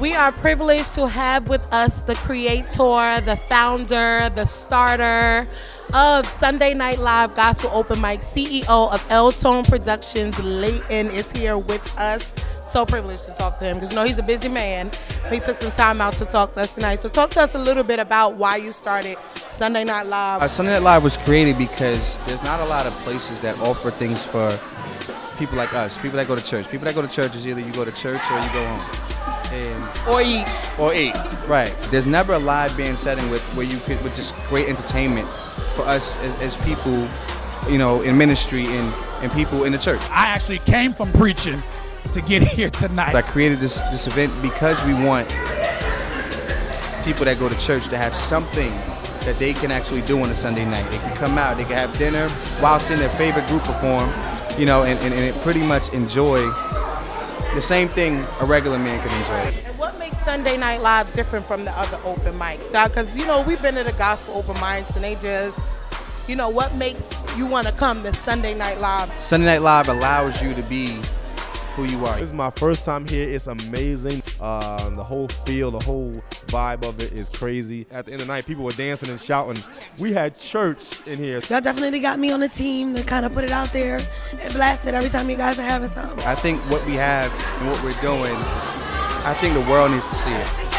We are privileged to have with us the creator, the founder, the starter of Sunday Night Live Gospel Open Mic, CEO of L Productions, Leighton is here with us. So privileged to talk to him because you know he's a busy man. He took some time out to talk to us tonight. So talk to us a little bit about why you started Sunday Night Live. Uh, Sunday Night Live was created because there's not a lot of places that offer things for people like us, people that go to church. People that go to church is either you go to church or you go home. And or eat. or eat. Right. There's never a live band setting with where you could with just great entertainment for us as, as people, you know, in ministry and, and people in the church. I actually came from preaching to get here tonight. I created this this event because we want people that go to church to have something that they can actually do on a Sunday night. They can come out, they can have dinner while seeing their favorite group perform, you know, and, and, and pretty much enjoy the same thing a regular man can enjoy. And what makes Sunday Night Live different from the other open mics? Because, you know, we've been to the gospel open mics and they just, you know, what makes you want to come to Sunday Night Live? Sunday Night Live allows you to be who you are. This is my first time here. It's amazing. Uh, the whole feel, the whole vibe of it is crazy. At the end of the night, people were dancing and shouting. We had church in here. Y'all definitely got me on the team to kind of put it out there and blast it every time you guys are having something. I think what we have and what we're doing, I think the world needs to see it.